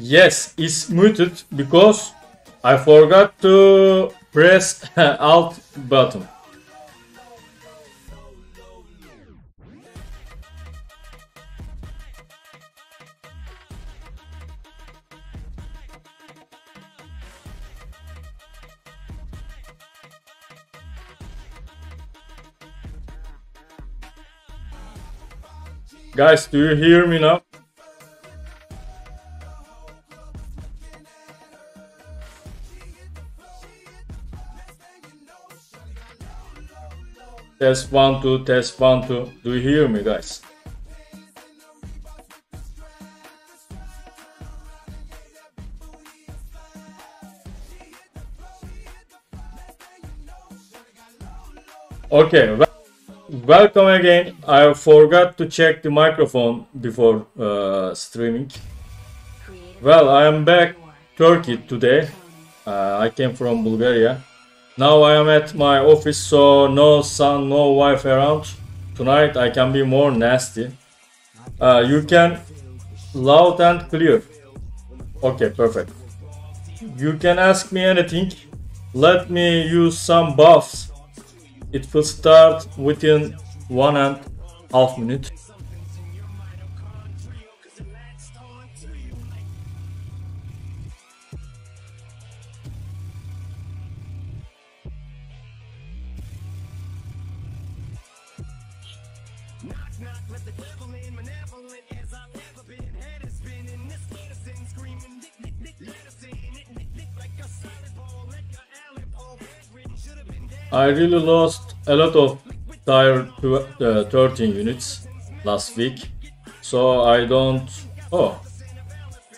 Yes, it's muted because I forgot to press Alt button. Guys, do you hear me now? Test one, two, test one, two. Do you hear me, guys? Okay, wel- welcome again. I forgot to check the microphone before uh, streaming. Well, I am back Turkey today. Uh, I came from Bulgaria. Now I am at my office, so no son, no wife around. Tonight I can be more nasty. Uh, you can loud and clear. Okay, perfect. You can ask me anything. Let me use some buffs. It will start within one and half minute. I really lost a lot of tier tw- uh, 13 units last week, so I don't. Oh,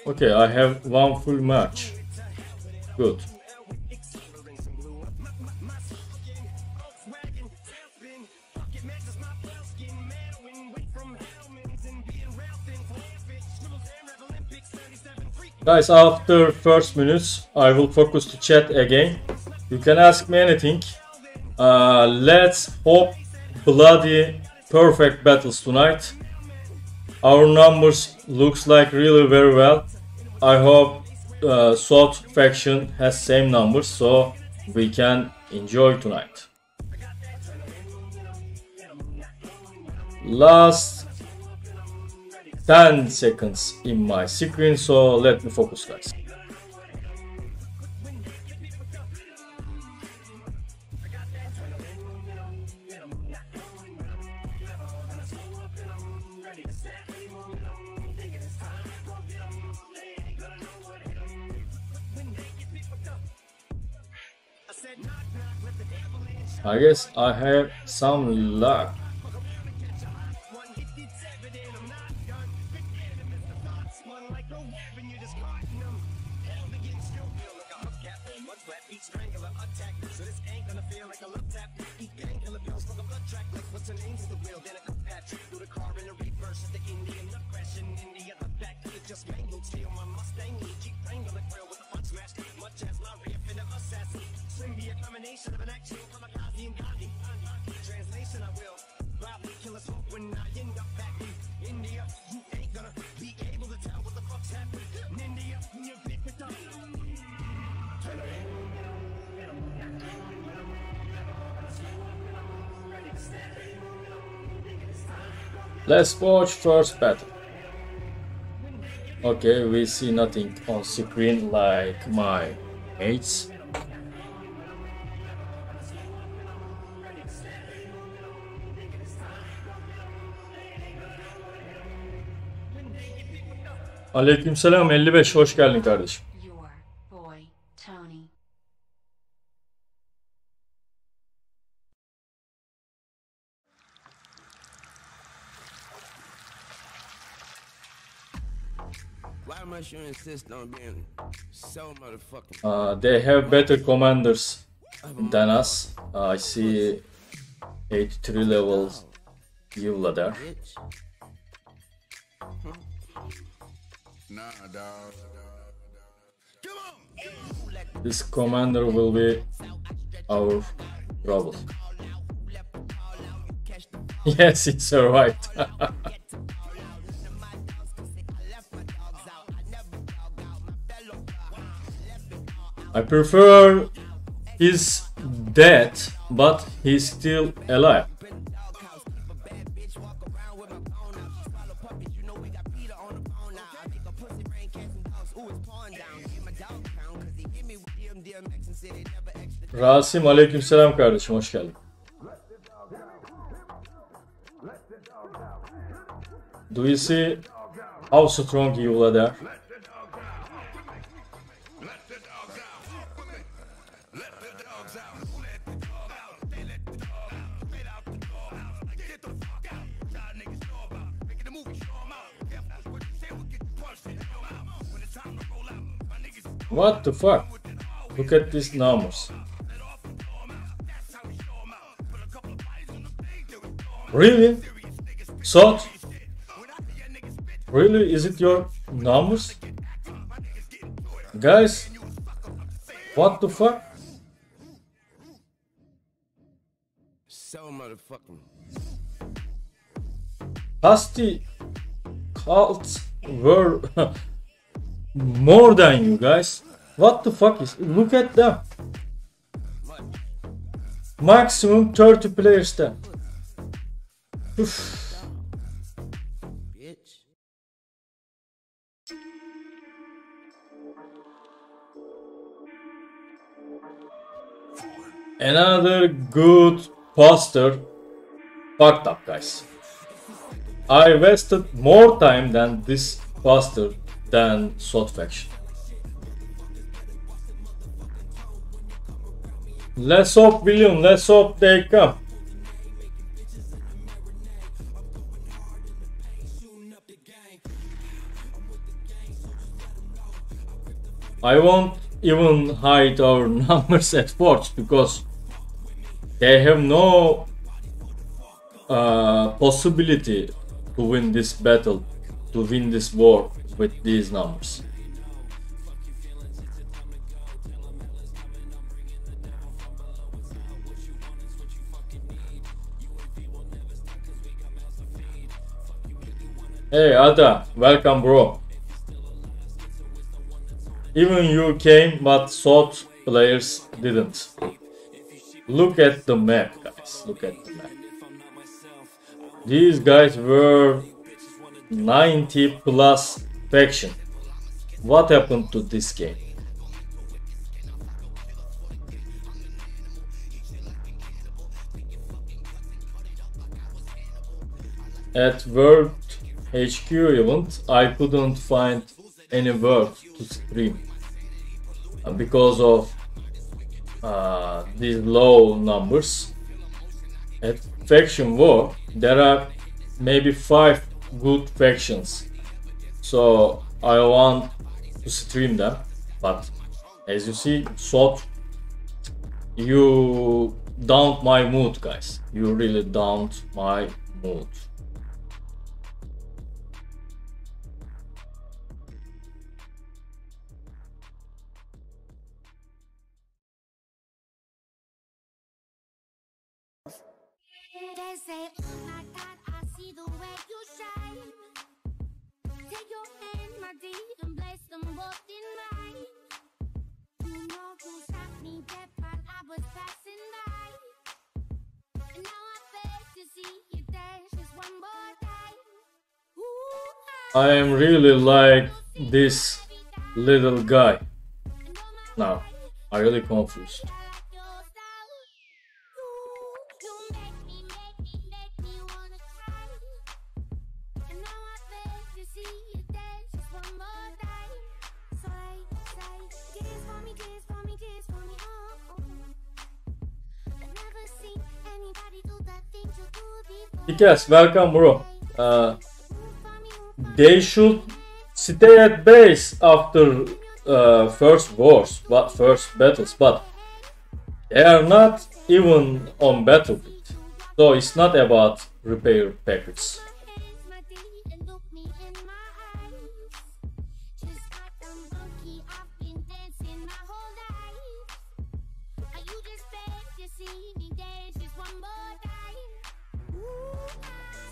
okay, I have one full match. Good. Guys, after first minutes, I will focus to chat again. You can ask me anything. Uh, let's hope bloody perfect battles tonight. Our numbers looks like really very well. I hope uh, SWAT faction has same numbers so we can enjoy tonight. Last 10 seconds in my screen so let me focus guys. Guess I have some luck. Let's watch first battle. Okay, we see nothing on screen like my mates. Aleykümselam 55 hoş geldin kardeşim. You insist on being so motherfucking Uh, they have better commanders than us. Uh, I see 83 levels Yuvla there. bitch? Nah, dog. This commander will be our trouble. Yes, it's alright. I prefer he's dead, but he's still alive. Rasim aleykümselam kardeşim hoş geldin. Do you see how strong you are there? What the fuck? Look at these numbers. Really? Sot? Really? Is it your numbers? Guys? What the fuck? So motherfucking. Husty cults were more than you guys. What the fuck is? Look at them. Maximum 30 players then. Oof. Another good poster. Fucked up, guys. I wasted more time than this poster than Sot Faction. Let's hope, William. Let's hope they come. I won't even hide our numbers at Forge because they have no uh, possibility to win this battle, to win this war with these numbers. Hey Ada, welcome bro. Even you came, but Sot players didn't. Look at the map, guys. Look at the map. These guys were 90 plus faction. What happened to this game? At World HQ event, I couldn't find any word to stream uh, because of uh, these low numbers. At faction war, there are maybe five good factions, so I want to stream them. But as you see, Sot, you downed my mood, guys. You really downed my mood. Say, oh my God, I see the way you shine. Take your hand, my dear, and place them both in mine. You know stopped me dead while I was passing by. And now I beg to see you dance just one more time. Ooh, I am really like this little guy. Now, I'm really confused. Yes, welcome, bro. Uh, they should stay at base after uh, first wars, but first battles, but they are not even on battlefield. So it's not about repair packets.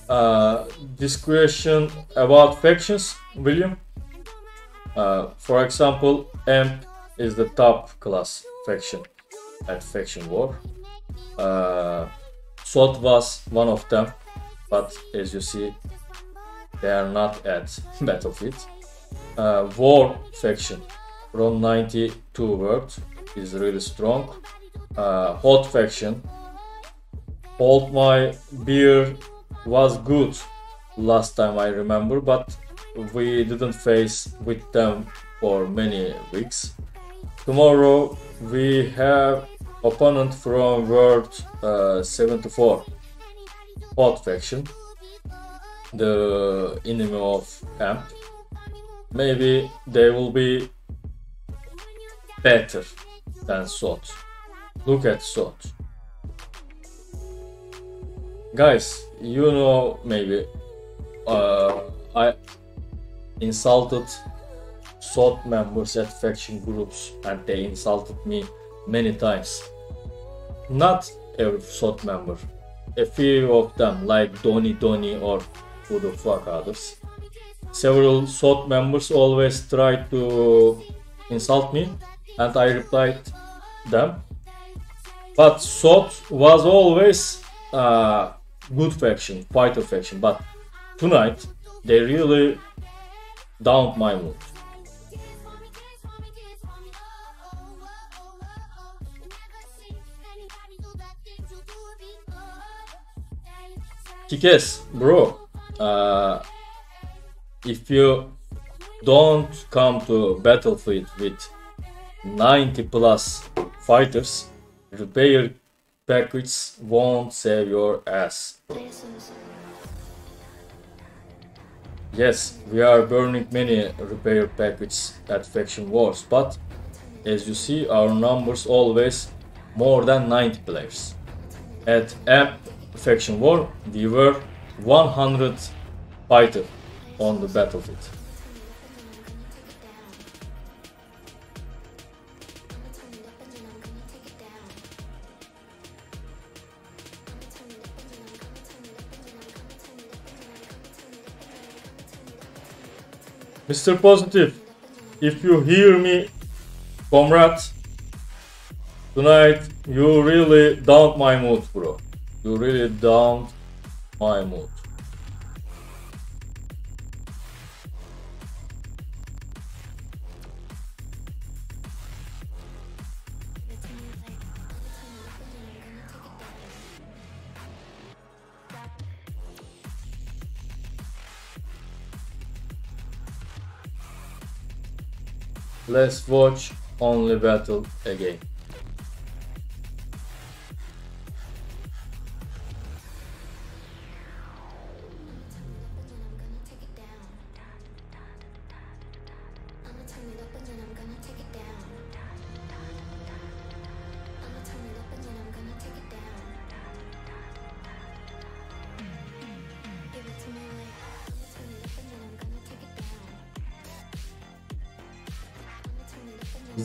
Uh, this question about factions, William. Uh, for example, AMP is the top class faction at Faction War. Uh, was one of them, but as you see, they are not at Battlefield. Uh, War faction from 92 world is really strong. Uh, Hot faction. Hold my beer was good last time I remember, but we didn't face with them for many weeks. Tomorrow we have opponent from World uh, 74 Hot faction, the enemy of Amp. Maybe they will be better than SOT. Look at SOT. Guys, you know maybe uh, I insulted SOT members at faction groups and they insulted me many times. Not every SOT member, a few of them like Donny Donny or who the fuck others. Several SOT members always tried to insult me and I replied them. But SOT was always a good faction, fighter faction, but tonight they really downed my mood. Kikes, bro, uh, if you don't come to battlefield with 90 plus fighters, repair package won't save your ass. Yes, we are burning many repair packages at Faction Wars, but as you see, our numbers always more than 90 players. At Amp Faction War, we were 100 fighter on the battlefield. Mr. Positive, if you hear me, comrade, tonight you really downed my mood, bro. You really downed my mood. Let's watch only battle again.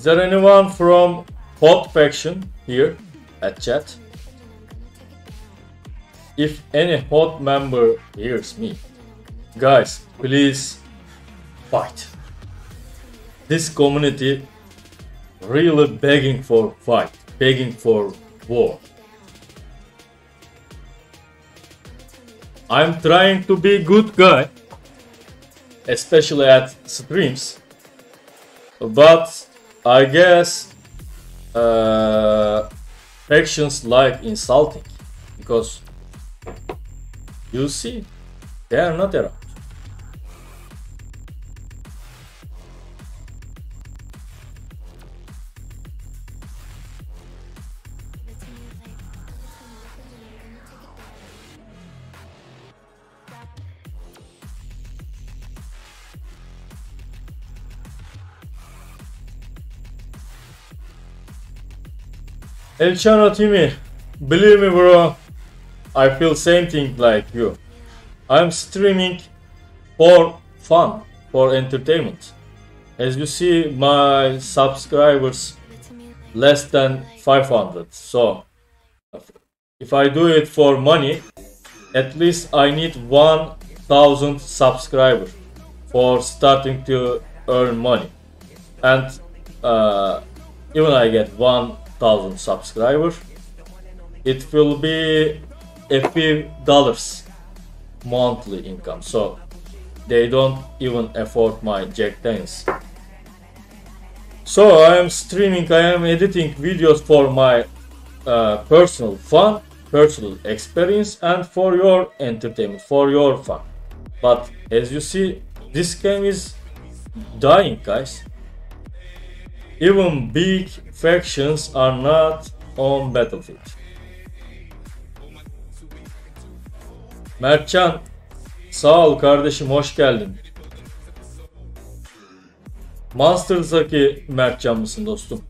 Is there anyone from Hot Faction here at chat? If any Hot member hears me, guys, please fight. This community really begging for fight, begging for war. I'm trying to be good guy, especially at streams, but I guess uh, factions like insulting because you see they are not around. El Chano Timmy, believe me bro, I feel same thing like you. I'm streaming for fun, for entertainment. As you see, my subscribers less than 500. So, if I do it for money, at least I need 1000 subscribers for starting to earn money. And uh, even I get 1000 subscriber, it will be a few dollars monthly income. So they don't even afford my Jack Daniels. So I am streaming, I am editing videos for my uh, personal fun, personal experience, and for your entertainment, for your fun. But as you see, this game is dying, guys. Even big factions are not on Battlefield. Mertcan, sağ ol kardeşim, hoş geldin. Monsters'daki Mertcan mısın dostum?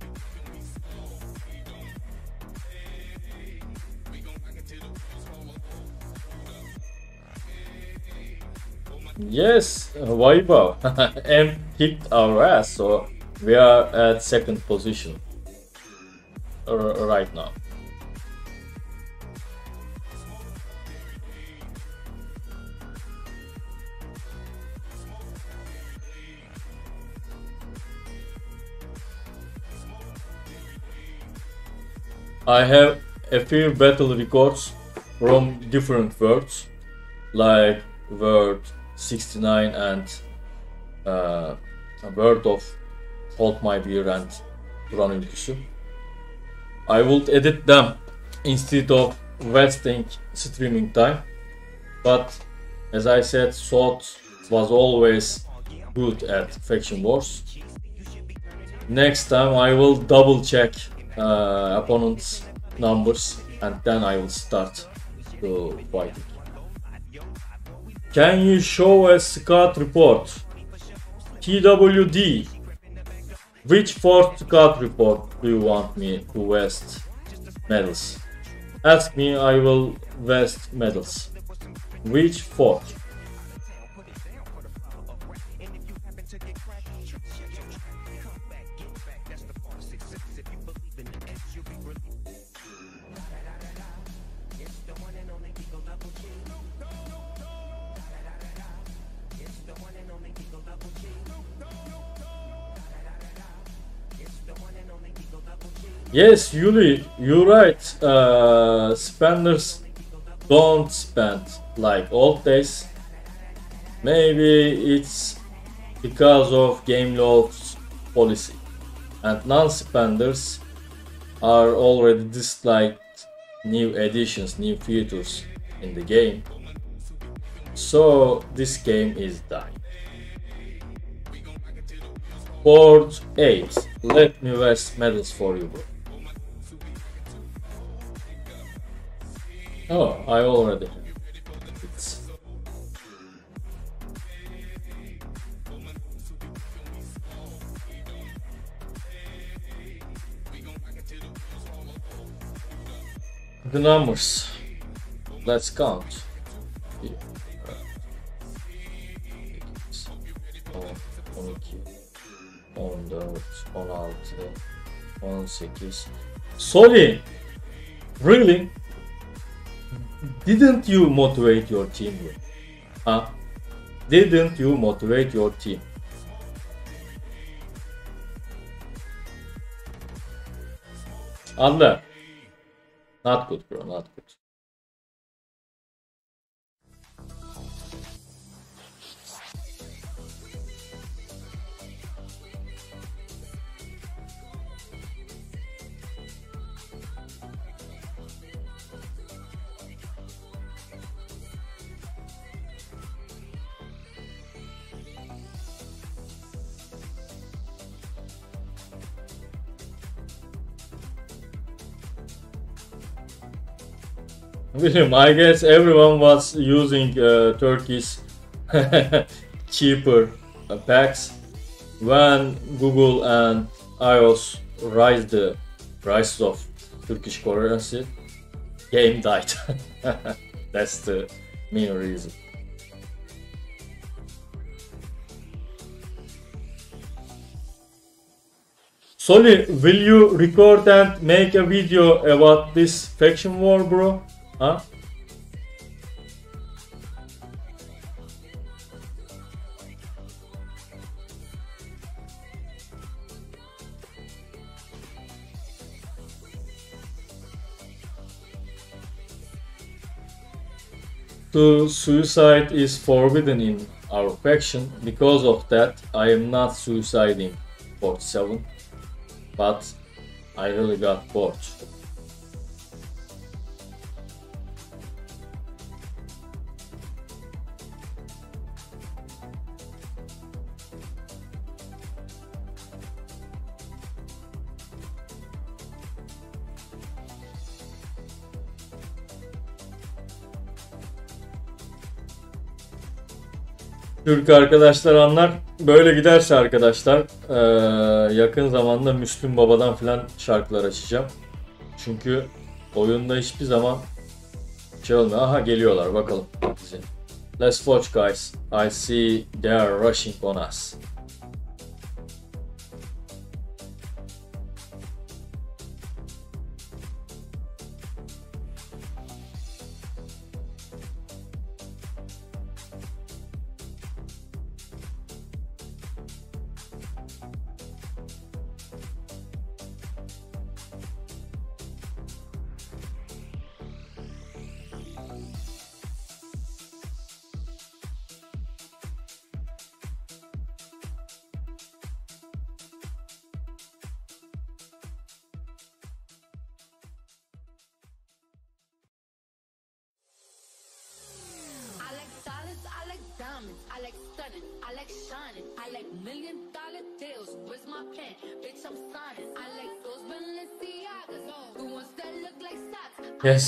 Yes, Weibo. and kicked our ass, so we are at second position right now. I have a few battle records from different worlds, like World 69 and uh, a World of Hold My Beer and Buran Ülküsü. I will edit them instead of wasting streaming time. But as I said, Sot was always good at faction wars. Next time I will double check uh, opponent's numbers and then I will start to fighting. Can you show a scout report? TWD. Which fourth scout report do you want me to vest medals? Ask me, I will vest medals. Which fourth? Yes, Yuli, you're right. Uh, spenders don't spend like old days. Maybe it's because of game laws policy, and non-spenders are already disliked new additions, new features in the game. So this game is dying. Board 8. Let me vest medals for you, bro. Oh, I already have. It's the numbers. Let's count. On, 12, 14, 16, 18. Sorry. Really? Didn't you motivate your team? Huh? Didn't you motivate your team? Adler. Not good, bro. Not good. William, I guess everyone was using uh, Turkey's cheaper uh, packs when Google and iOS raised the prices of Turkish currency. Game died. That's the main reason. Soli, will you record and make a video about this faction war, bro? Huh? So suicide is forbidden in our faction. Because of that, I am not suiciding 47, but I really got bored. Türk arkadaşlar anlar. Böyle giderse arkadaşlar yakın zamanda Müslüm Baba'dan filan şarkılar açacağım. Çünkü oyunda hiçbir zaman şey olmuyor. Aha geliyorlar bakalım. Let's watch guys. I see they are rushing on us.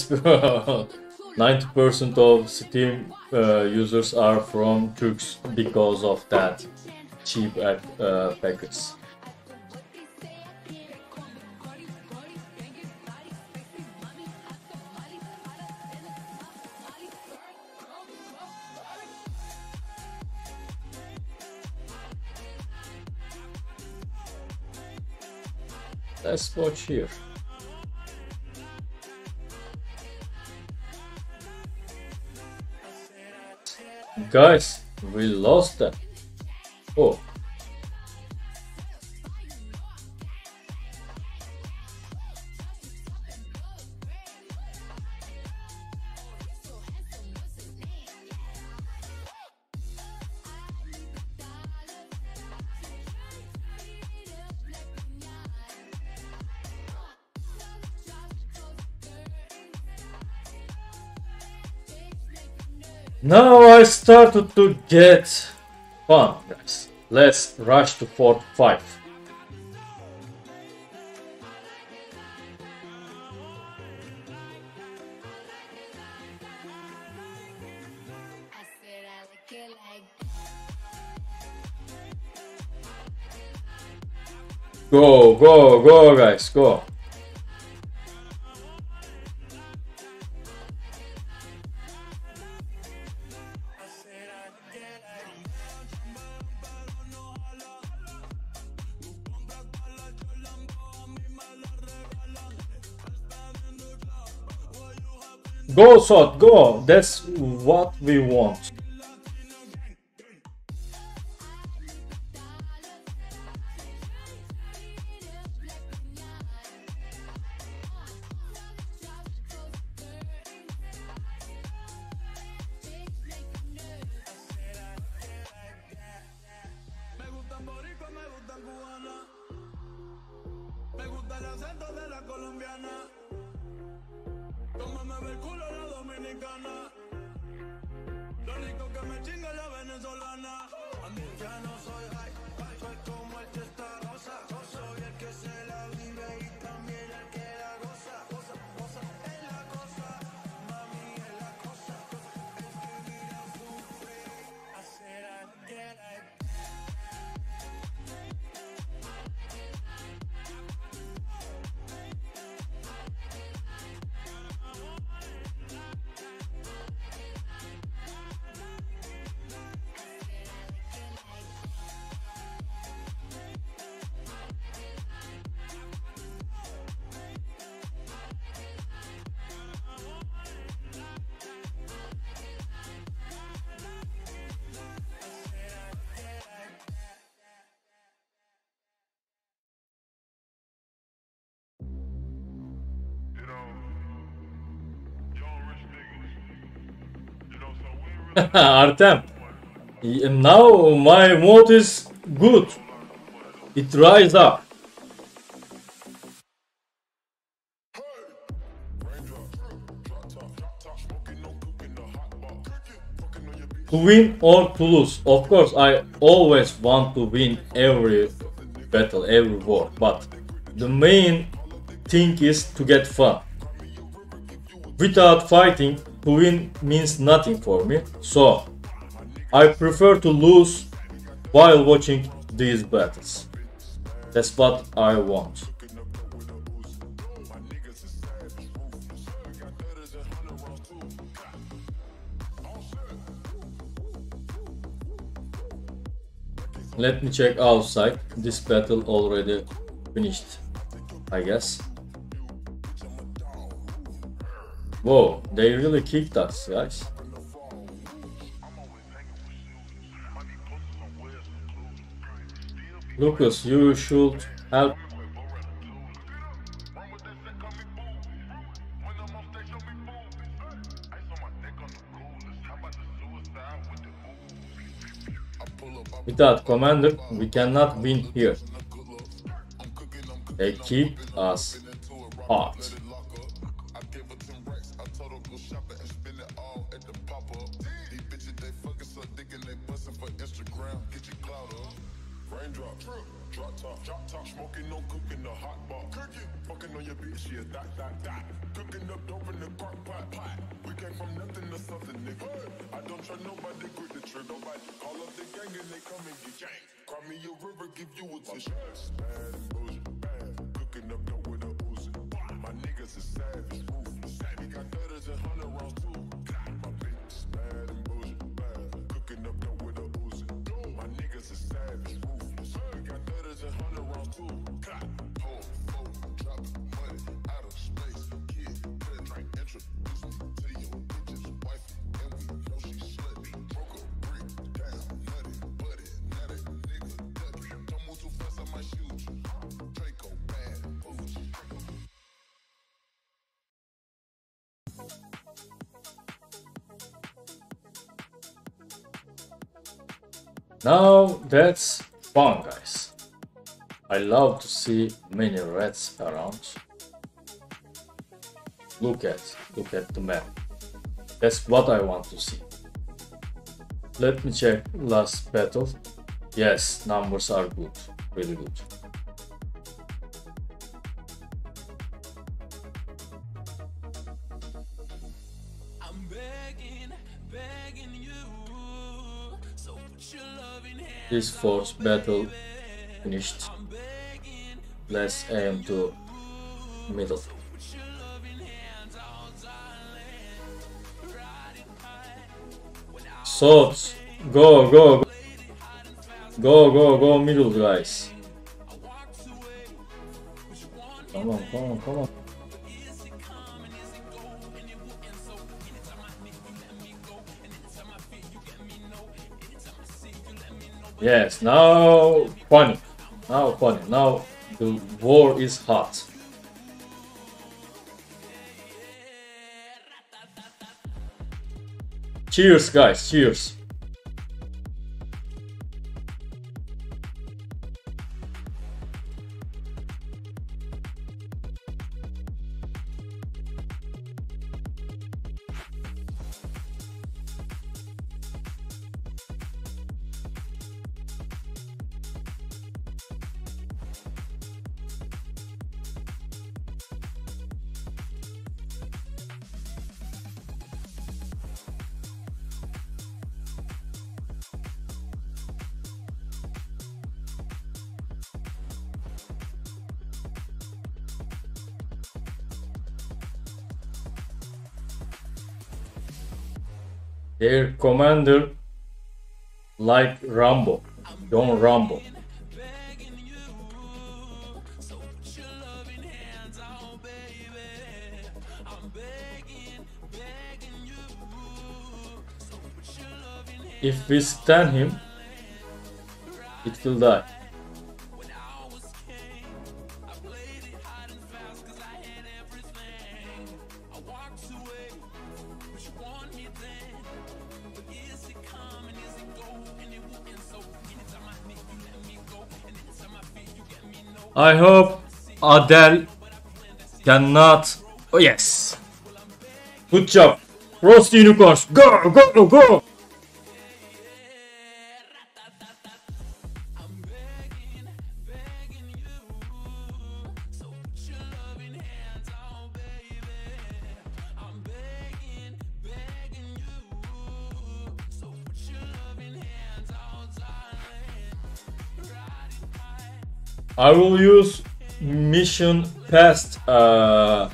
Yes 90% of Steam uh, users are from Turks because of that cheap uh, packets. Let's watch here. Guys, we lost them. Oh. Started to get fun, guys. Let's rush to Fort 5. I said I like it like Go, go, go, guys, go. Go, Sot, go. That's what we want. Artem. Now my mode is good. It rise up. To win or to lose. Of course, I always want to win every battle, every war. But the main thing is to get fun. Without fighting, to win means nothing for me. So, I prefer to lose while watching these battles. That's what I want. Let me check outside. This battle already finished, I guess. Whoa, they really kicked us, guys. Lucas, you should help. Without commander, we cannot win here. They kicked us hard. Your bitch, yeah, that, that, that. Cooking up dope in the crock pot, pot. We came from nothing to something, nigga. I don't trust nobody, grip the trigger. Nobody call up the gang and they come and get gang. Cry me a river, give you a tissue. Bad and Now that's fun, guys. I love to see many rats around. Look at, look at the map. That's what I want to see. Let me check last battle. Yes, numbers are good, really good. This fourth battle finished. Let's aim to middle. Swords, go, go, go, go, go, go, middle, guys. Come on, come on, come on. Yes, now funny. Now funny. Now the war is hot. Cheers, guys. Cheers. Commander like Rambo. Don Rambo. If we stun him, it will die. I hope Adele cannot. Oh yes. Good job. Frost Unicorns. Go go go. I will use mission past uh,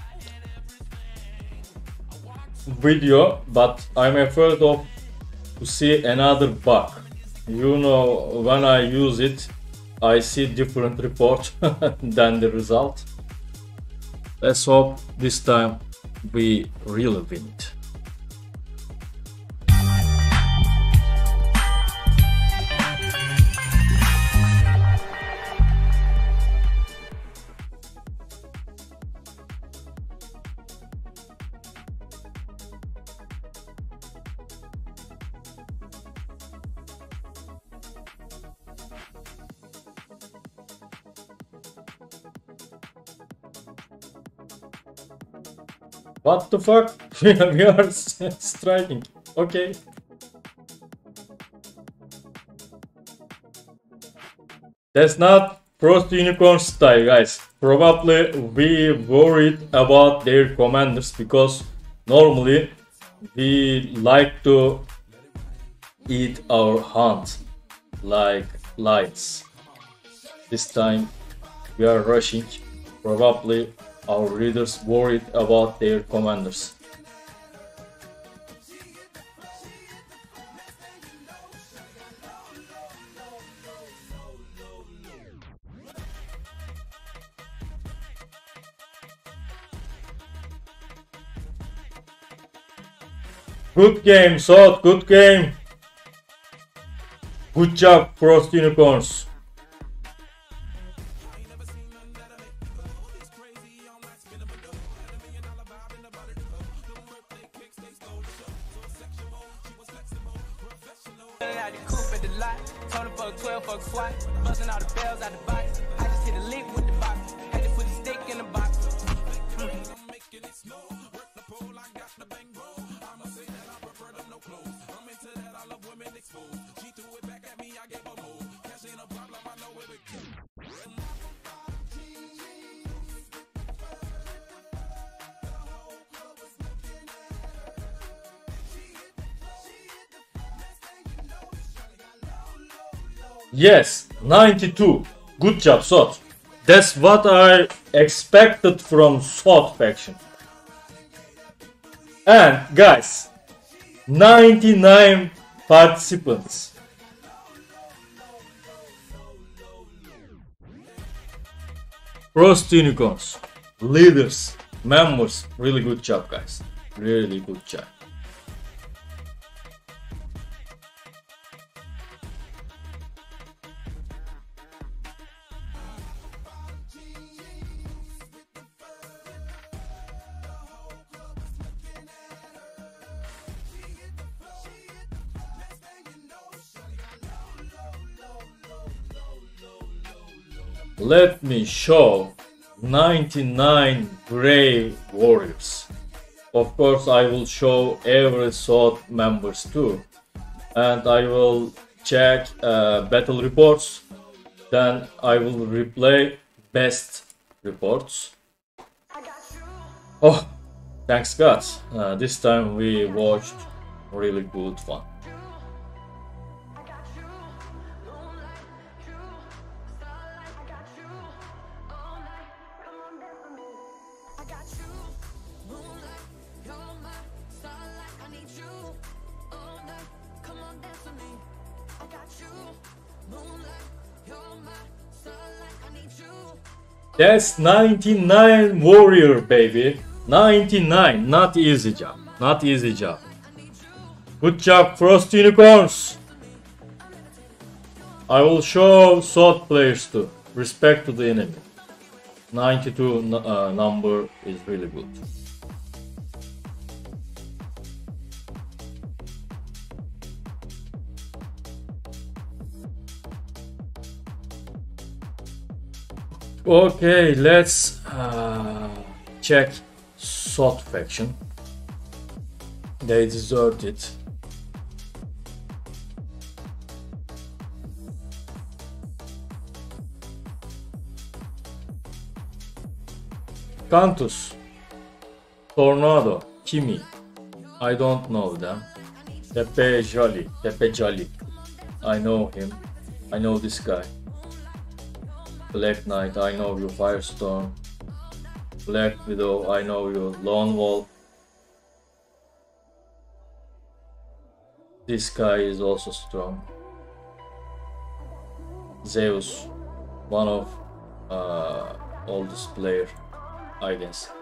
video, but I'm afraid of to see another bug. You know, when I use it, I see different report than the result. Let's hope this time we really win it. Fuck? we are striking. Okay. That's not Frost Unicorn style, guys. Probably we worried about their commanders because normally we like to eat our hunt like lights. This time we are rushing. Probably our readers worried about their commanders. Good game, Sot, good game. Good job, Frost Unicorns. Yes, 92. Good job, Sot. That's what I expected from Sot faction. And guys, 99 participants. Frost Unicorns, leaders, members, really good job guys. Really good job. Let me show 99 brave warriors. Of course, I will show every SWOT members too. And I will check uh, battle reports. Then I will replay best reports. Oh, thanks God. Uh, this time we watched really good one. That's 99 warrior, baby. 99. Not easy job. Not easy job. Good job, Frost Unicorns. I will show sword players too. Respect to the enemy. 92 uh, number is really good. Okay, let's uh, check SOT faction. They deserved it. Cantus, Tornado, Kimi. I don't know them. Tepe Jolly, Tepe Jolly. I know him. I know this guy. Black Knight, I know you. Firestorm. Black Widow, I know you. Lone Wolf. This guy is also strong. Zeus, one of uh, oldest player, I guess.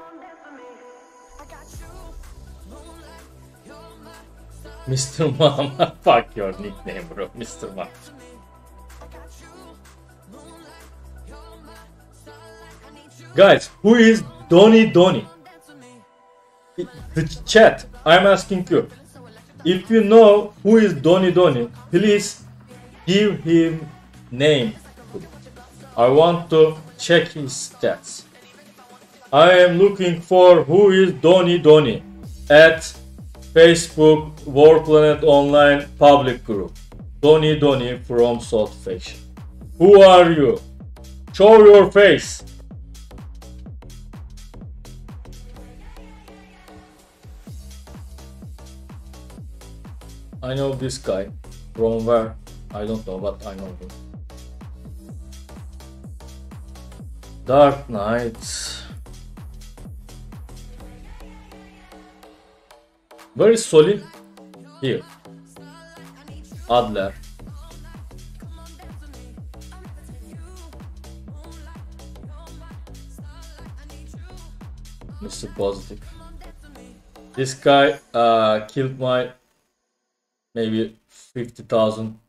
Mr. Mom, fuck your nickname, bro. Mr. Mom. Guys, who is Donny Donny? The chat, I'm asking you. If you know who is Donny Donny, please give him name. I want to check his stats. I am looking for who is Donny Donny at Facebook War Planet Online public group. Donny Donny from Salt Faction. Who are you? Show your face. I know this guy. From where? I don't know, but I know him. Dark Knight. Very solid here. Adler. Mr. Positive. This guy uh, killed my maybe 50,000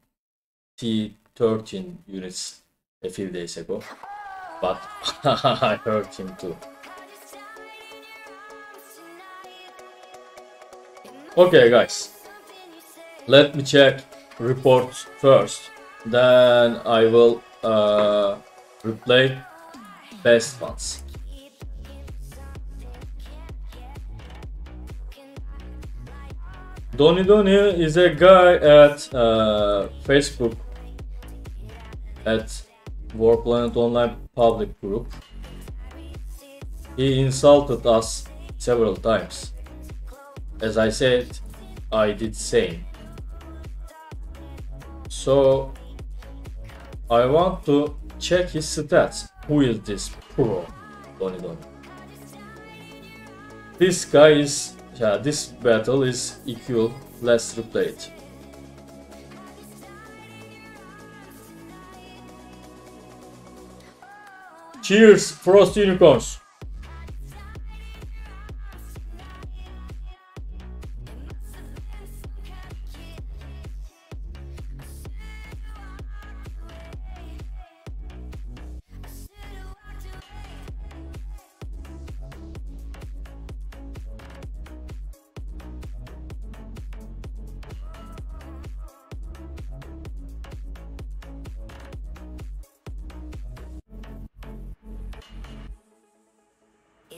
T13 units a few days ago. But I hurt him too. Okay guys, let me check reports first. Then I will uh, replay best ones. Donny Donny is a guy at uh, Facebook at War Planet Online public group. He insulted us several times. As I said, I did same. So I want to check his stats. Who is this pro Donny Donny? This guy is yeah, this battle is equal. Let's replay it. Cheers, Frost Unicorns!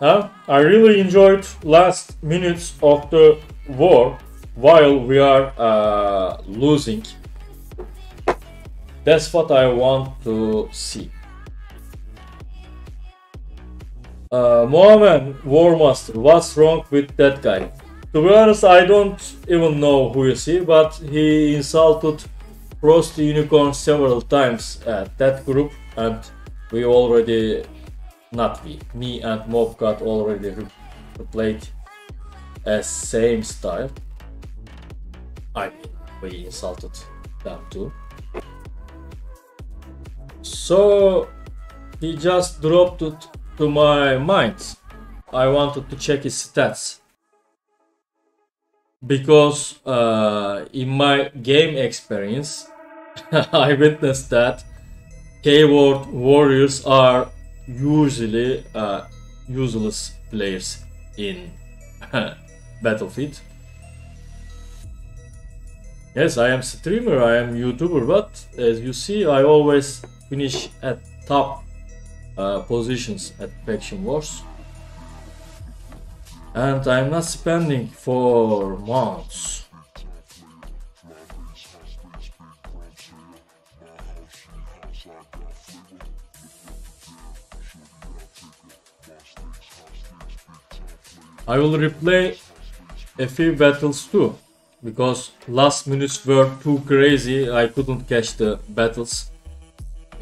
Huh? I really enjoyed last minutes of the war while we are uh, losing. That's what I want to see. Uh, War Master, what's wrong with that guy? To be honest, I don't even know who you see, but he insulted Frosty Unicorn several times at that group, and we already not we, me and Mobcat already played a same style. I mean, we insulted them too. So he just dropped it to my mind. I wanted to check his stats because uh, in my game experience, I witnessed that keyboard warriors are usually uh, useless players in Battlefield. Yes, I am streamer, I am YouTuber, but as you see, I always finish at top uh, positions at Faction Wars. And I'm not spending for months. I will replay a few battles too because last minutes were too crazy. I couldn't catch the battles.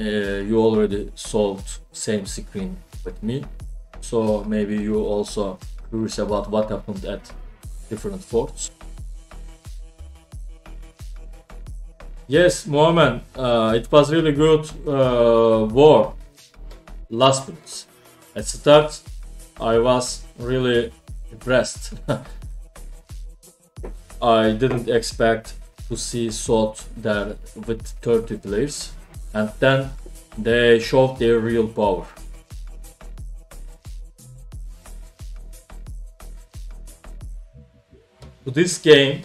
Uh, you already solved same screen with me so maybe you also curious about what happened at different forts. Yes Mohammed uh, it was really good uh, war. Last minutes. At start I was really impressed I didn't expect to see SWOT there with 30 players and then they showed their real power. To this game,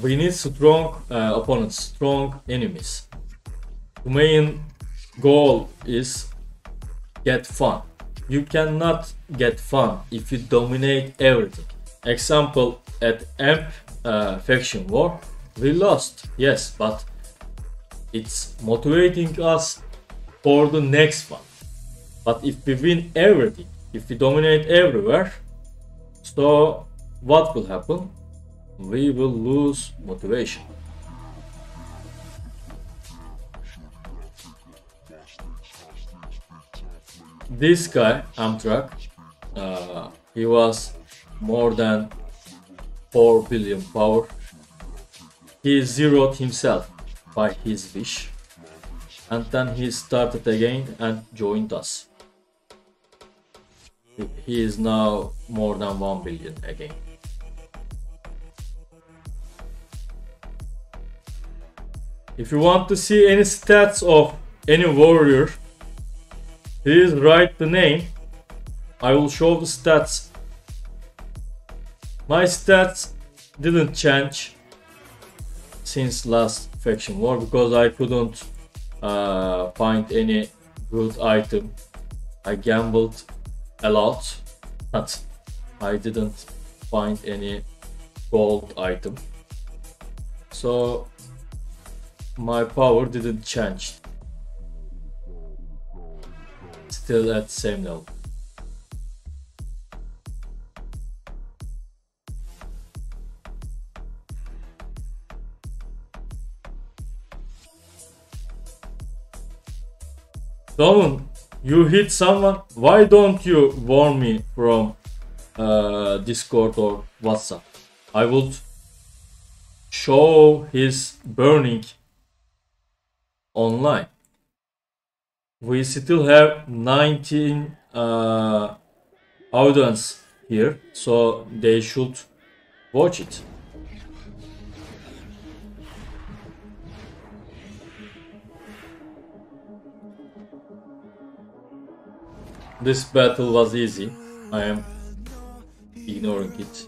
we need strong uh, opponents, strong enemies. The main goal is get fun. You cannot get fun if you dominate everything. Example at AMP uh, faction war, we lost, yes, but it's motivating us for the next one. But if we win everything, if we dominate everywhere, so what will happen? We will lose motivation. This guy, Amtrak, uh, he was more than 4 billion power. He zeroed himself by his wish. And then he started again and joined us. He is now more than 1 billion again. If you want to see any stats of any warrior, please write the name. I will show the stats my stats didn't change since last faction war because I couldn't uh, find any good item. I gambled a lot, but I didn't find any gold item. So my power didn't change. Still at the same level. Someone, you hit someone. Why don't you warn me from uh, Discord or WhatsApp? I would show his burning online. We still have 19 uh, audience here, so they should watch it. This battle was easy. I am ignoring it.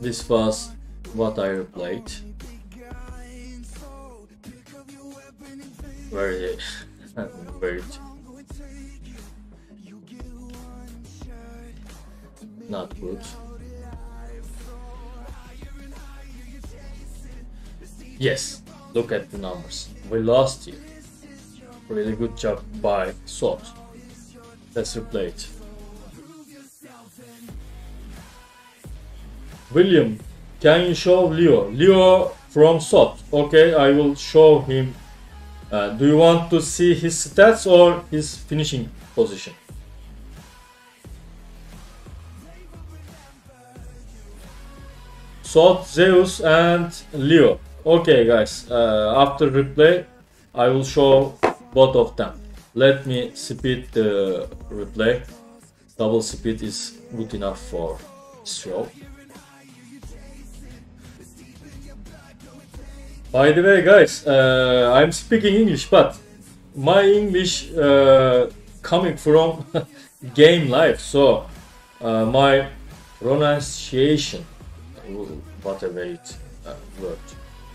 This was what I replayed. Very, very not good. Yes, look at the numbers. We lost you. Really good job by SWOT. Let's replay it. William, can you show Leo? Leo from SWOT. Okay, I will show him. Uh, do you want to see his stats or his finishing position? SWOT, Zeus and Leo. Okay guys, uh, after replay I will show both of them. let me speed the replay. Double speed is good enough for show. By the way, guys, uh, I'm speaking English, but my English uh, coming from game life, so uh, my pronunciation, whatever it uh, word,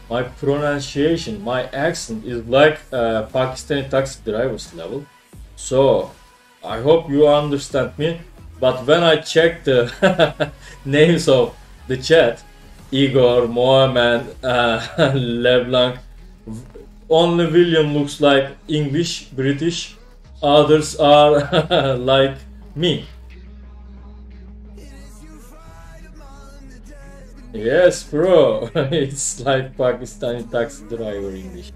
my pronunciation, my accent is like uh, Pakistani taxi drivers level. So I hope you understand me. But when I check the names of the chat, Igor, Mohammed, uh, LeBlanc, only William looks like English, British. Others are like me. Yes, bro. it's like Pakistani taxi driver English.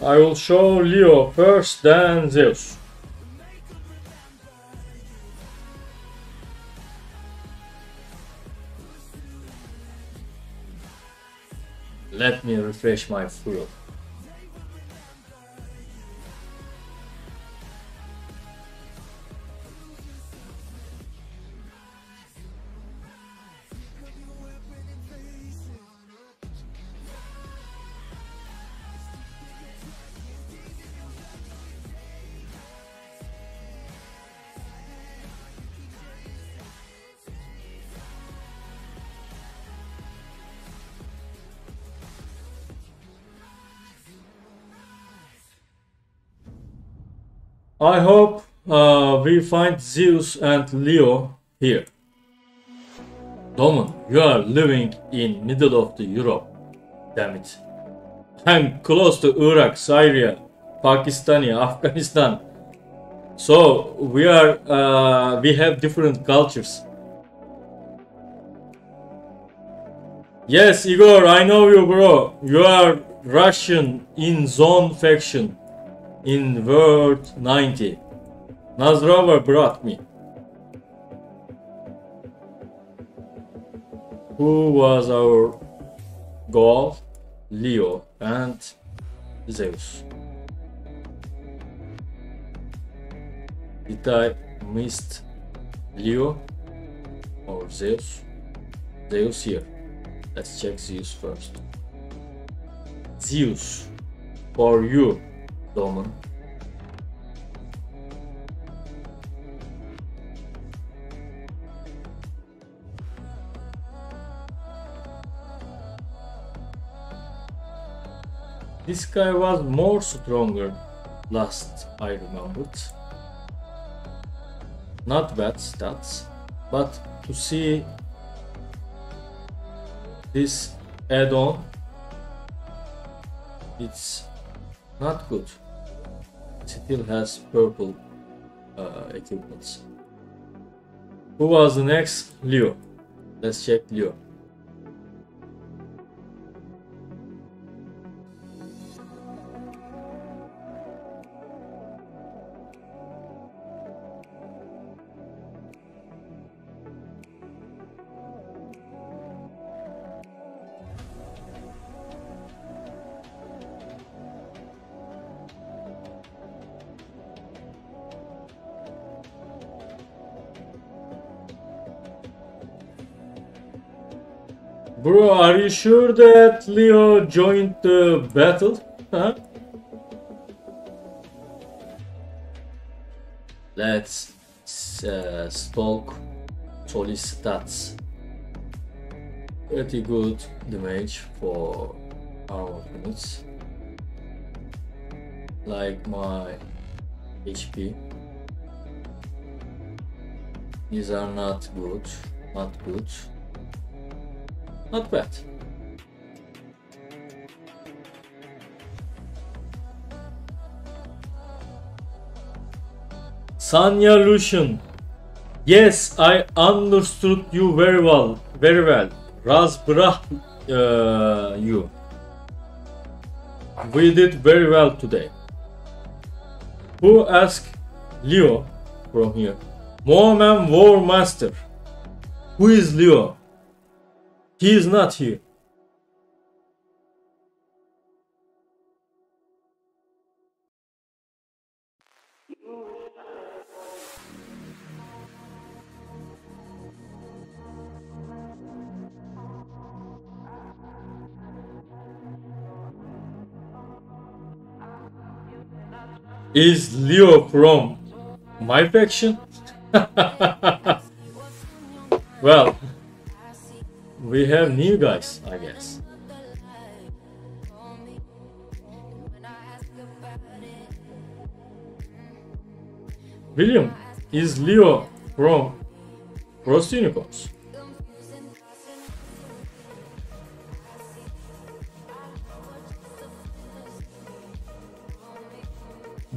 I will show Leo first, then Zeus. Let me refresh my fuel. I hope uh, we find Zeus and Leo here. Doman, you are living in middle of the Europe. Damn it. I'm close to Iraq, Syria, Pakistan, Afghanistan. So we are uh, we have different cultures. Yes, Igor, I know you, bro. You are Russian in zone faction in World 90. Nazrova brought me. Who was our goal? Leo and Zeus. Did I missed Leo or Zeus? Zeus here. Let's check Zeus first. Zeus, for you, This guy was more stronger last I remembered. Not bad stats, but to see this add-on, it's not good. Still has purple uh, equipments. Who was the next? Leo. Let's check Leo. You sure that Leo joined the battle? Huh? Let's uh, stalk Solis stats. Pretty good damage for our units. Like my HP. These are not good. Not good. Not bad. Sanya Lucian. Yes, I understood you very well. Very well. Razbrah uh, you. We did very well today. Who asked Leo from here? Mohamed War Master. Who is Leo? He is not here. Is Leo from my faction? well, we have new guys, I guess. William, is Leo from Frost Unicorns?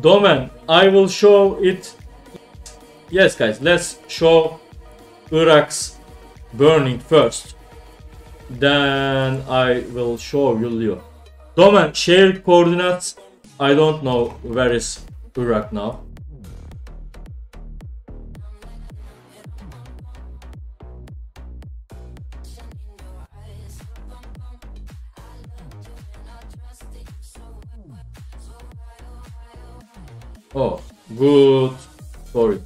Domain, I will show it. Yes, guys, let's show Iraq's burning first. Then I will show you Leo. Domain, shared coordinates. I don't know where is Iraq now. Oh, good. Sorry.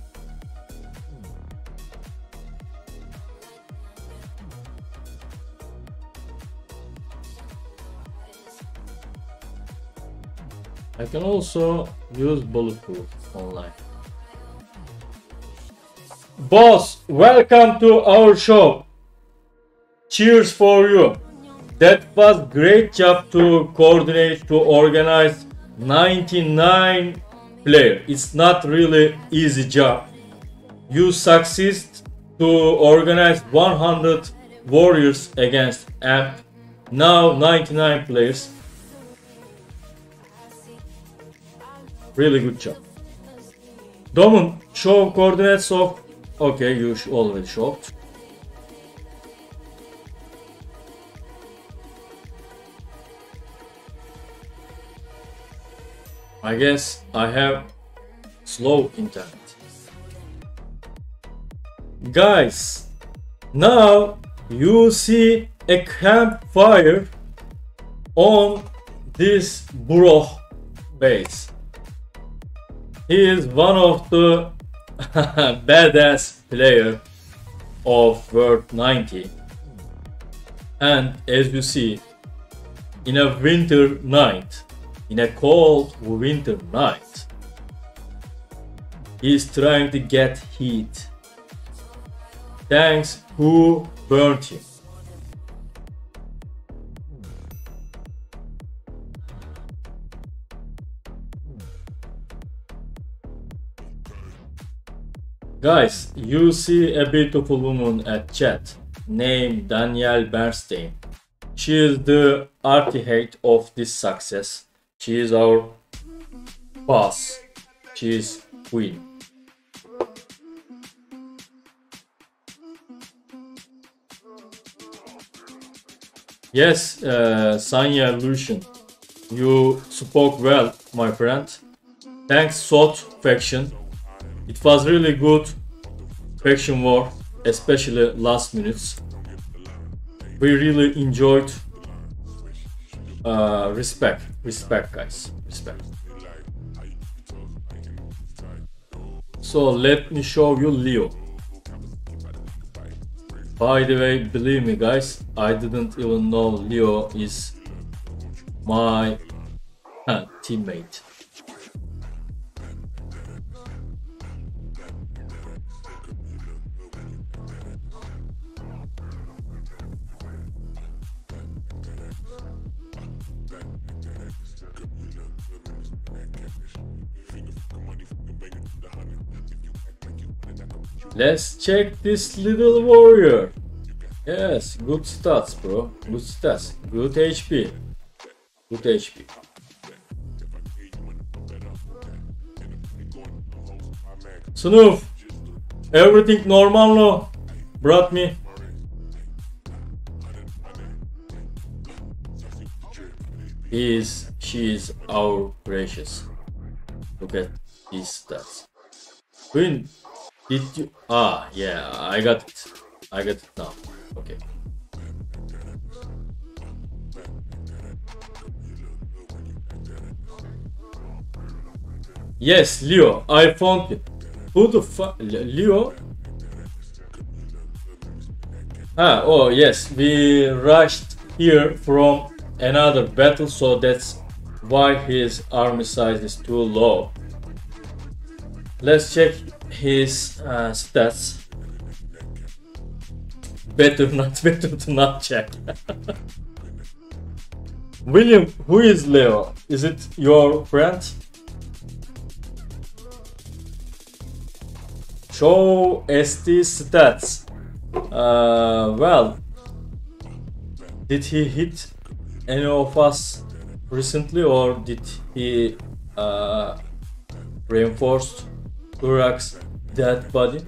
I can also use bulletproof online. Boss, welcome to our shop. Cheers for you. That was great job to coordinate to organize 99 player. It's not really easy job. You succeed to organize 100 warriors against AMP. Now 99 players. Really good job. Domun, show coordinates of... Okay, you already showed. I guess I have slow internet. Guys, now you see a campfire on this bro base. He is one of the badass player of World 90. And as you see, in a winter night, in a cold winter night, he is trying to get heat. Thanks who burnt him. Guys, you see a beautiful woman at chat named Danielle Bernstein. She is the architect of this success. She is our boss. She is queen. Yes, uh, Sanya Lucian, you spoke well, my friend. Thanks, Sot faction. It was really good faction war, especially last minutes. We really enjoyed. Uh, respect, respect, guys, respect. So let me show you Leo. By the way, believe me, guys, I didn't even know Leo is my teammate. Let's check this little warrior. Yes, good stats, bro. Good stats. Good HP. Good HP. Snoof. Everything normal no? Brought me. He is, she is our precious. Look at his stats. When did you? Ah, yeah, I got it. I got it now. Okay. Yes, Leo, I found it. Who the fuck? Leo? Ah, oh yes, we rushed here from another battle, so that's why his army size is too low. Let's check his uh, stats. Better not, better to not check. William, who is Leo? Is it your friend? Show ST stats. Uh, well, did he hit any of us recently or did he uh, reinforced Iraq's dead body?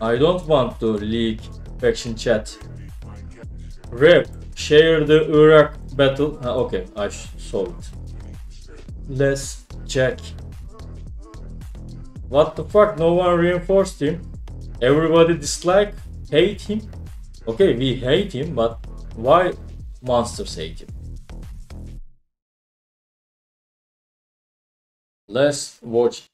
I don't want to leak faction chat. Rep, share the Iraq battle. Ah, okay, I saw it. Let's check. What the fuck? No one reinforced him. Everybody dislike, hate him. Okay, we hate him, but why monsters hate? Let's watch.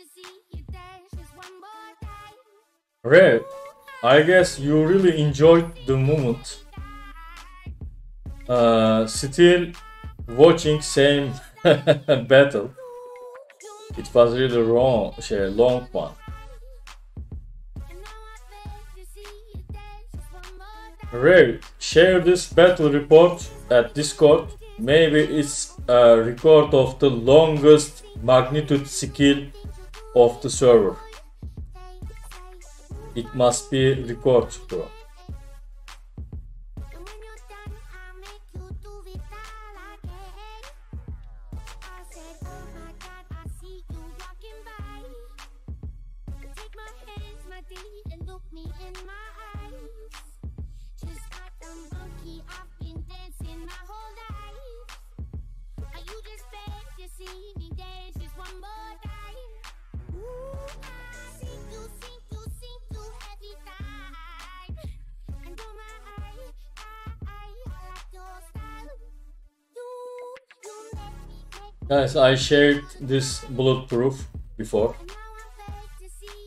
To see you dance just one more time. Rap, I guess you really enjoyed the moment. Uh, still watching same battle. It was really wrong, a long one. Ray, share this battle report at Discord. Maybe it's a record of the longest magnitude skill of the server. It must be record, bro. Guys, I shared this bulletproof before.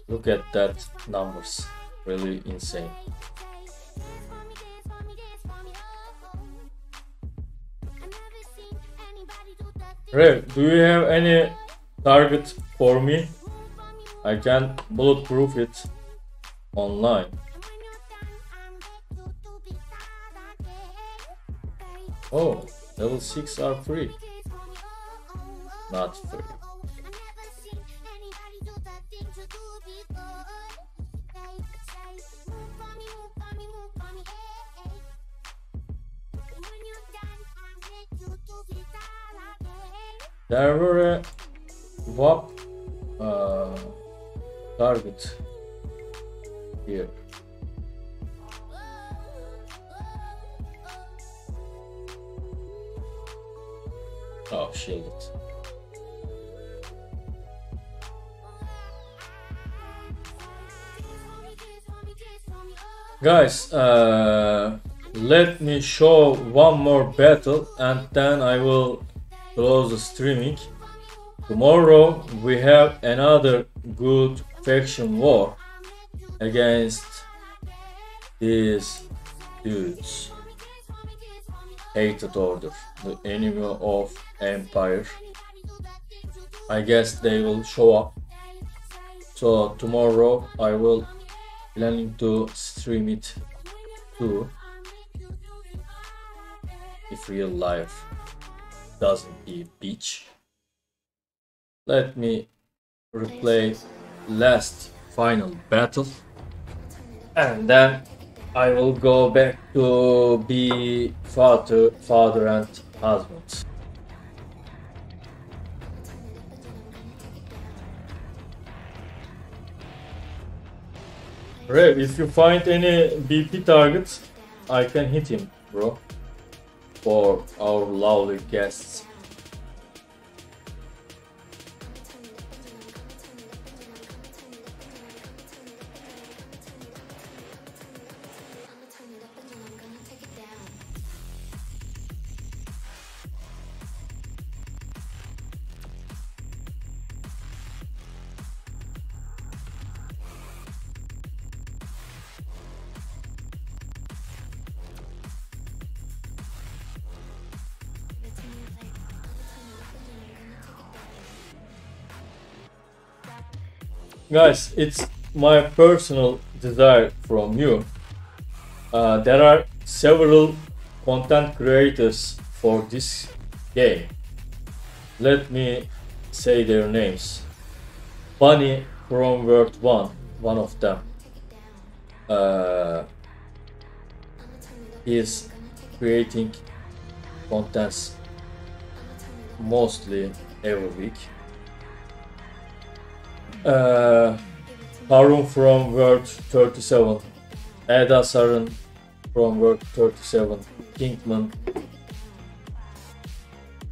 Look at that numbers. Really insane. Ray, do you have any target for me? I can bulletproof it online. Oh, level 6 are free. Not free. There were a WAP uh, target here. Oh, shielded. Guys, uh, let me show one more battle and then I will close the streaming. Tomorrow we have another good faction war against these dudes. Hated Order, the enemy of Empire. I guess they will show up. So tomorrow I will planning to stream it too. If real life doesn't be a beach. Let me replay last final battle and then I will go back to be father, father and husband. Rev, if you find any BP targets, I can hit him, bro. For our lovely guests. Guys it's my personal desire from you. Uh, there are several content creators for this game. Let me say their names. Bunny from world 1 one of them. Uh, is creating contents mostly every week uh, Harun from World 37, Eda Sarın from World 37, Kingman,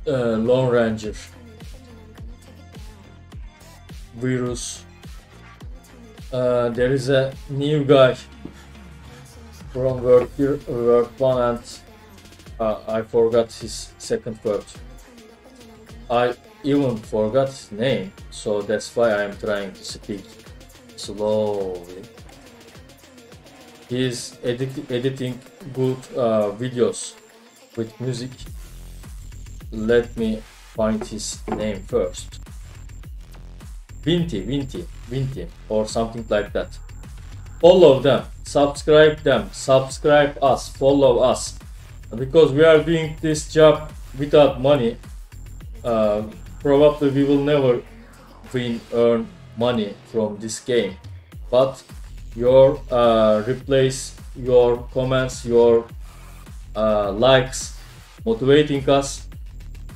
uh, Lone Ranger, Virus. Uh, there is a new guy from World, World 1 and uh, I forgot his second word. I even forgot his name, so that's why I am trying to speak slowly. He's edit editing good uh, videos with music. Let me find his name first. Vinti, Vinti, Vinti, or something like that. Follow them, subscribe them, subscribe us, follow us. Because we are doing this job without money, uh, probably we will never win earn money from this game. But your uh, replace your comments your uh, likes motivating us.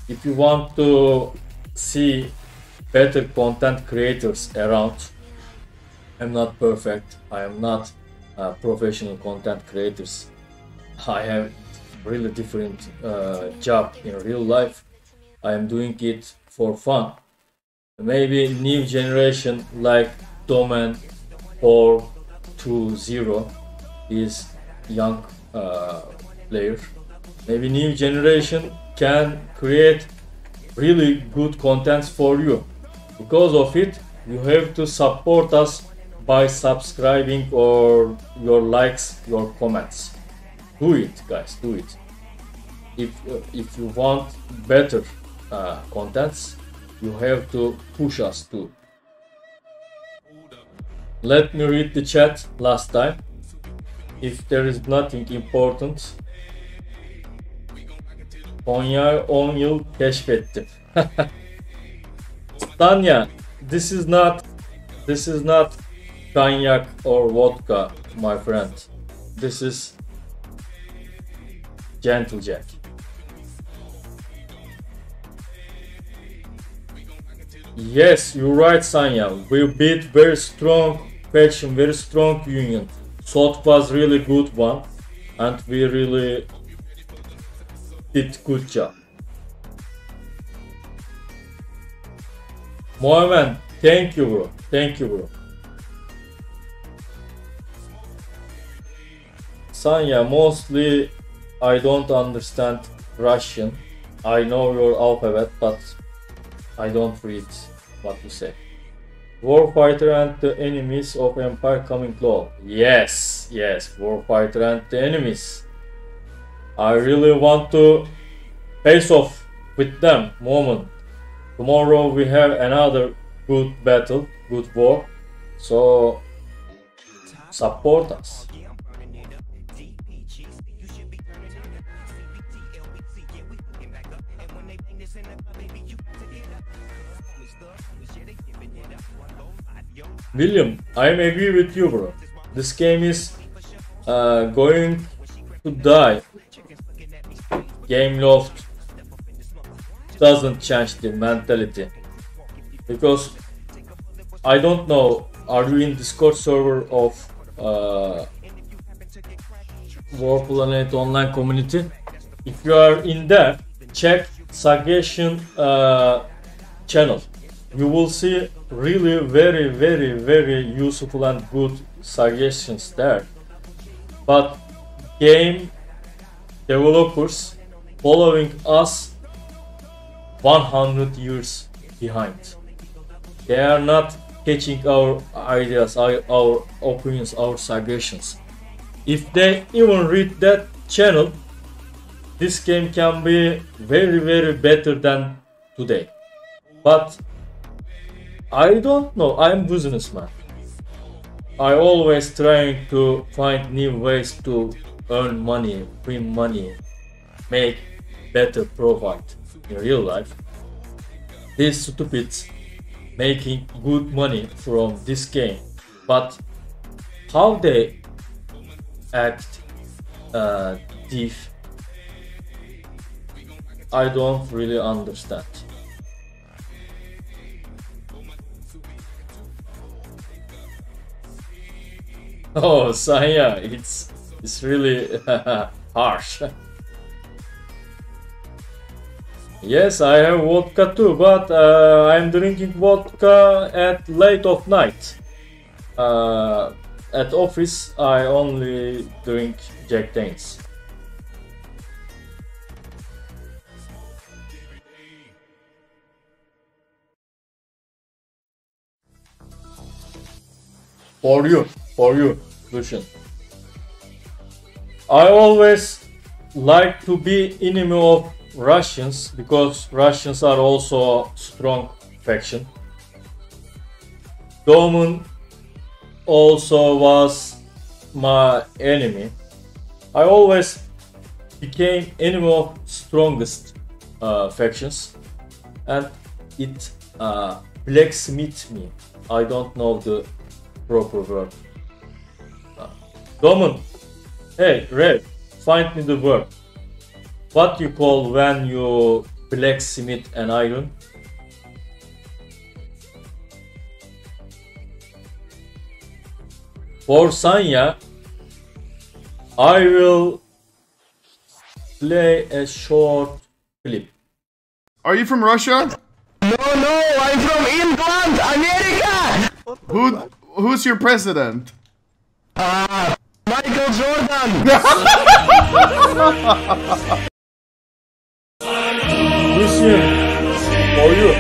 If you want to see better content creators around i'm not perfect. I am not uh, professional content creators. I have really different uh, job in real life. I am doing it for fun. Maybe new generation like Domain 420 is young uh, player. Maybe new generation can create really good contents for you. Because of it, you have to support us by subscribing or your likes, your comments. Do it, guys. Do it. If uh, if you want better uh, contents you have to push us to. Let me read the chat last time. If there is nothing important Konya 10 yıl keşfettim Tanya this is not this is not cognac or vodka my friend. This is gentle jack Yes, you're right, Sanya. We beat very strong faction, very strong union. Salt was really good one, and we really did good job. Mohamed, thank you, bro. Thank you, bro. Sanya, mostly I don't understand Russian. I know your alphabet, but I don't read what you say. Warfighter and the enemies of Empire coming close. Yes, yes, Warfighter and the enemies. I really want to face off with them moment. Tomorrow we have another good battle, good war. So support us. William, I am agree with you, bro. This game is uh, going to die. Gameloft doesn't change the mentality because I don't know. Are you in Discord server of uh, War Planet online community? If you are in there, check suggestion uh, channel. You will see really very very very useful and good suggestions there. But game developers following us 100 years behind. They are not catching our ideas, our, our opinions, our suggestions. If they even read that channel, this game can be very very better than today. But I don't know. I'm businessman. I always trying to find new ways to earn money, bring money, make better profit in real life. These stupids making good money from this game, but how they act uh, thief, I don't really understand. Oh, Sanya, it's it's really harsh. yes, I have vodka too, but uh, I'm drinking vodka at late of night. Uh, at office, I only drink Jack Daniels. For you, for you, Lucian. I always like to be enemy of Russians because Russians are also a strong faction. Domun also was my enemy. I always became enemy of strongest uh, factions and it uh, blacksmith me. I don't know the proper word. Uh, Domun, hey Red, find me the word. What you call when you blacksmith an iron? For Sanya, I will play a short clip. Are you from Russia? No, no, I'm from England, America! Who who's your president? Uh, Michael Jordan! Lucian, for you.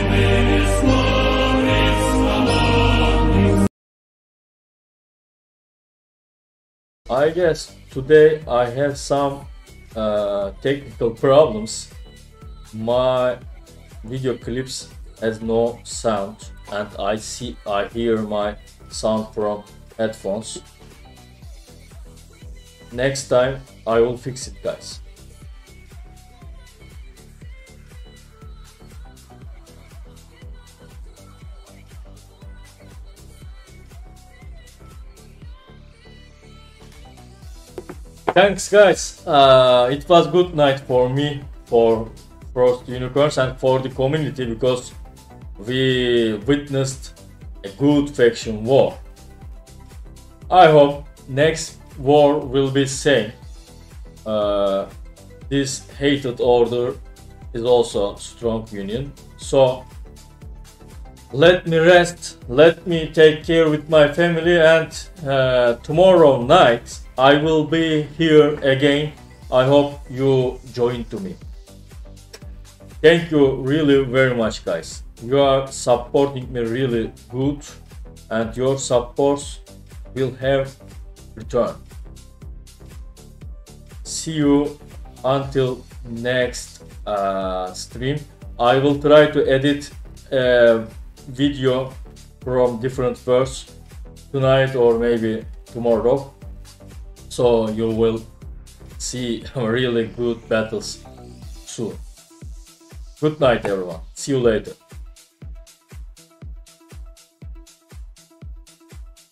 I guess today I have some uh, technical problems. My video clips has no sound and I see I hear my sound from headphones. Next time I will fix it guys. Thanks, guys. Uh, it was good night for me, for Frost Unicorns, and for the community because we witnessed a good faction war. I hope next war will be same. Uh, this hated order is also strong union. So let me rest, let me take care with my family, and uh, tomorrow night I will be here again. I hope you join to me. Thank you really very much guys. You are supporting me really good and your support will have return. See you until next uh, stream. I will try to edit a video from different verse tonight or maybe tomorrow. So you will see really good battles soon. Good night everyone. See you later.